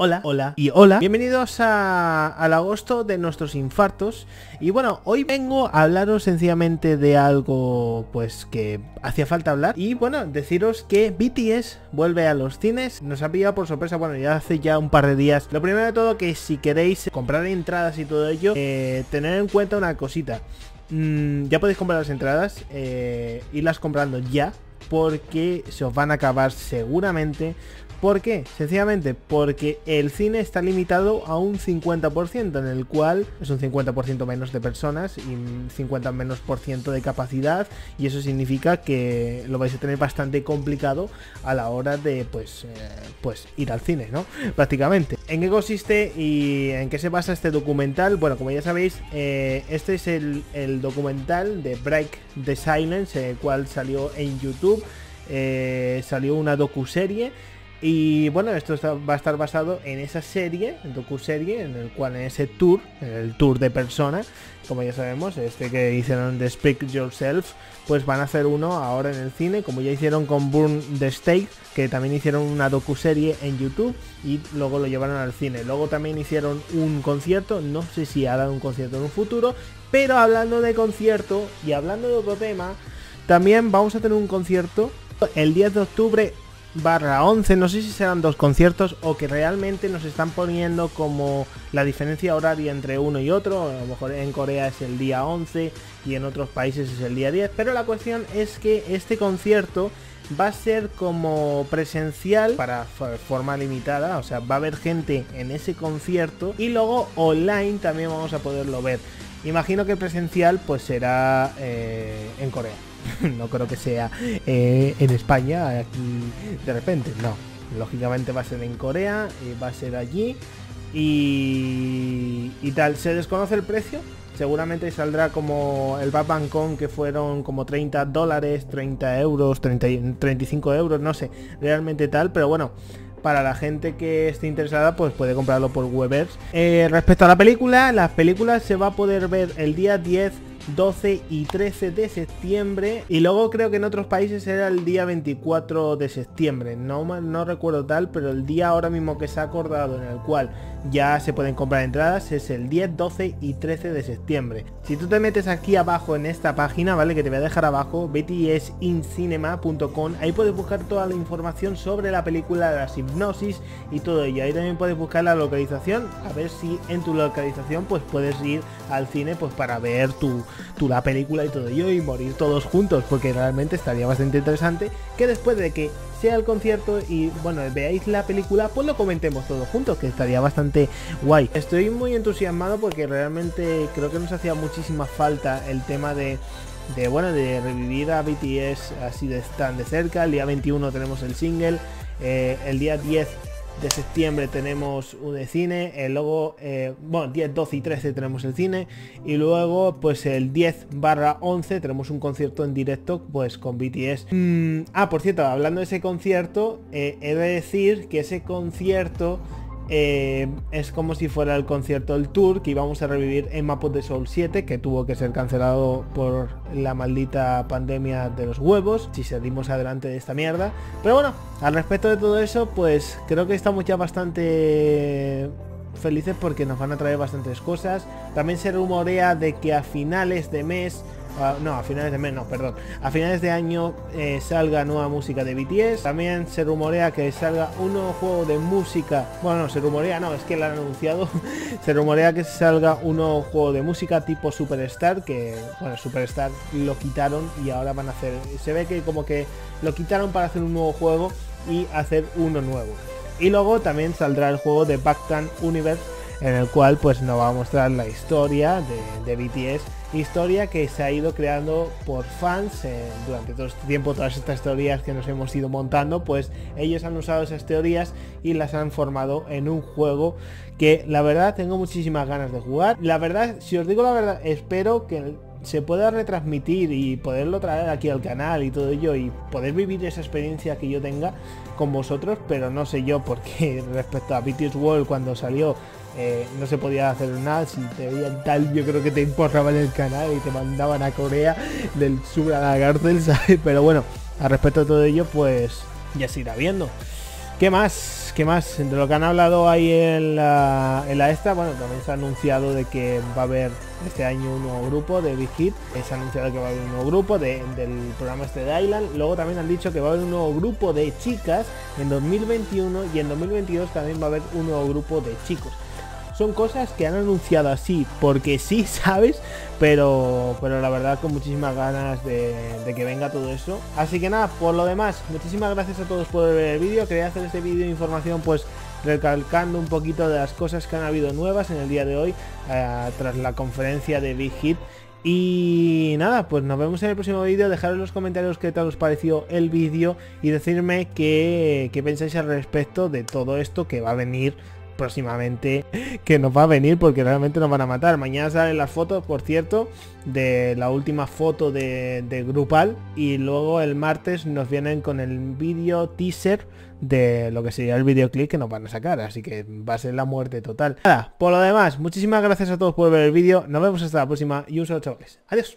Hola, hola y hola. Bienvenidos a, al agosto de nuestros infartos. Y bueno, hoy vengo a hablaros sencillamente de algo pues que hacía falta hablar. Y bueno, deciros que BTS vuelve a los cines. Nos ha pillado por sorpresa, bueno, ya hace ya un par de días. Lo primero de todo que si queréis comprar entradas y todo ello, eh, tener en cuenta una cosita. Mm, ya podéis comprar las entradas, eh, irlas comprando ya, porque se os van a acabar seguramente ¿Por qué? Sencillamente porque el cine está limitado a un 50%, en el cual es un 50% menos de personas y 50 menos por ciento de capacidad, y eso significa que lo vais a tener bastante complicado a la hora de pues, eh, pues ir al cine, ¿no? Prácticamente. ¿En qué consiste y en qué se basa este documental? Bueno, como ya sabéis, eh, este es el, documental de Break the Silence, el cual salió en YouTube. Eh, salió una docuserie y bueno, esto va a estar basado en esa serie, en docu-serie, en el cual en ese tour, el tour de persona, como ya sabemos, este que hicieron de Speak Yourself, pues van a hacer uno ahora en el cine, como ya hicieron con Burn the Stake, que también hicieron una docu-serie en YouTube y luego lo llevaron al cine. Luego también hicieron un concierto, no sé si harán un concierto en un futuro, pero hablando de concierto y hablando de otro tema, también vamos a tener un concierto el 10 de octubre barra 11, no sé si serán dos conciertos o que realmente nos están poniendo como la diferencia horaria entre uno y otro, a lo mejor en Corea es el día 11 y en otros países es el día 10, pero la cuestión es que este concierto va a ser como presencial para forma limitada, o sea, va a haber gente en ese concierto y luego online también vamos a poderlo ver. Imagino que presencial pues será eh, en Corea. no creo que sea eh, en España, aquí de repente, no. Lógicamente va a ser en Corea, eh, va a ser allí y, y tal. ¿Se desconoce el precio? Seguramente saldrá como el Batman Con que fueron como 30 dólares, 30 euros, 35 euros, no sé, realmente tal, pero bueno, para la gente que esté interesada pues puede comprarlo por Webers. Eh, respecto a la película, las películas se va a poder ver el día 10 12 y 13 de septiembre y luego creo que en otros países era el día 24 de septiembre. No, no recuerdo tal pero el día ahora mismo que se ha acordado en el cual ya se pueden comprar entradas es el 10 12 y 13 de septiembre. Si tú te metes aquí abajo en esta página vale que te voy a dejar abajo btsincinema.com ahí puedes buscar toda la información sobre la película de las hipnosis y todo ello. Ahí también puedes buscar la localización a ver si en tu localización pues puedes ir al cine pues para ver tu, tu la película y todo ello y morir todos juntos, porque realmente estaría bastante interesante que después de que sea el concierto y bueno, veáis la película, pues lo comentemos todos juntos, que estaría bastante guay. Estoy muy entusiasmado porque realmente creo que nos hacía muchísima falta el tema de de bueno de revivir a BTS así de tan de cerca el día 21 tenemos el single eh, el día 10 de septiembre tenemos un cine, el luego, eh, bueno, 10, 12 y 13 tenemos el cine y luego pues el 10 barra 11 tenemos un concierto en directo pues con BTS. Mm, ah, por cierto, hablando de ese concierto, eh, he de decir que ese concierto eh, es como si fuera el concierto del tour que íbamos a revivir en Mapos de Soul 7 que tuvo que ser cancelado por la maldita pandemia de los huevos si seguimos adelante de esta mierda. Pero bueno al respecto de todo eso pues creo que estamos ya bastante felices porque nos van a traer bastantes cosas. También se rumorea de que a finales de mes no, a finales de mes, no, perdón. A finales de año eh, salga nueva música de BTS. También se rumorea que salga un nuevo juego de música. Bueno, no, se rumorea, no, es que lo han anunciado. se rumorea que salga un nuevo juego de música tipo Superstar. Que, bueno, Superstar lo quitaron y ahora van a hacer. Se ve que como que lo quitaron para hacer un nuevo juego y hacer uno nuevo. Y luego también saldrá el juego de Bactan Universe en el cual pues nos va a mostrar la historia de, BTS, historia que se ha ido creando por fans eh, durante todo este tiempo, todas estas teorías que nos hemos ido montando, pues ellos han usado esas teorías y las han formado en un juego que la verdad tengo muchísimas ganas de jugar. La verdad, si os digo la verdad, espero que se pueda retransmitir y poderlo traer aquí al canal y todo ello y poder vivir esa experiencia que yo tenga con vosotros, pero no sé yo porque respecto a BTS World cuando salió eh, no se podía hacer nada, si te veían tal yo creo que te importaban el canal y te mandaban a Corea del sur a la cárcel, ¿sabes? Pero bueno, al respecto de todo ello pues ya se irá viendo. ¿Qué más? ¿Qué más? De lo que han hablado ahí en la, en la esta, bueno, también se ha anunciado de que va a haber este año un nuevo grupo de Big Hit. Se ha anunciado que va a haber un nuevo grupo del programa este de Island. Luego también han dicho que va a haber un nuevo grupo de chicas en 2021 y en 2022 también va a haber un nuevo grupo de chicos son cosas que han anunciado así, porque sí, ¿sabes? Pero, pero la verdad con muchísimas ganas de, que venga todo eso. Así que nada, por lo demás, muchísimas gracias a todos por ver el vídeo. Quería hacer este vídeo de información pues recalcando un poquito de las cosas que han habido nuevas en el día de hoy eh, tras la conferencia de Big Hit. Y nada, pues nos vemos en el próximo vídeo. Dejaros en los comentarios qué tal os pareció el vídeo y decirme qué, qué pensáis al respecto de todo esto que va a venir próximamente que nos va a venir porque realmente nos van a matar. Mañana salen las fotos, por cierto, de la última foto de, de Grupal y luego el martes nos vienen con el vídeo teaser de lo que sería el videoclip que nos van a sacar, así que va a ser la muerte total. Nada, por lo demás, muchísimas gracias a todos por ver el vídeo, nos vemos hasta la próxima y un saludo chavales. Adiós.